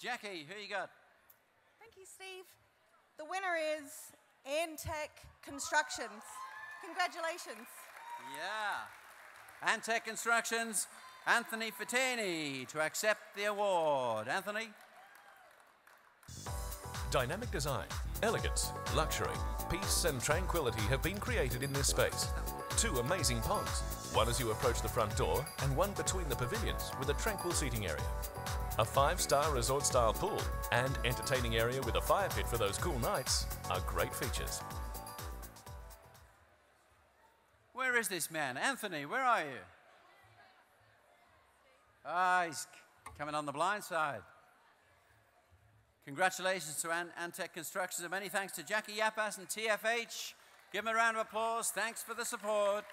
Jackie, who you got? Thank you, Steve. The winner is Antech Constructions. Congratulations. Yeah. Antech Constructions, Anthony Fatini to accept the award. Anthony? Dynamic design, elegance, luxury, peace and tranquility have been created in this space. Two amazing ponds, one as you approach the front door and one between the pavilions with a tranquil seating area. A five-star resort-style pool and entertaining area with a fire pit for those cool nights are great features. Where is this man? Anthony, where are you? Ah, he's coming on the blind side. Congratulations to An- Antech Constructions and many thanks to Jackie Yappas and TFH. Give them a round of applause. Thanks for the support.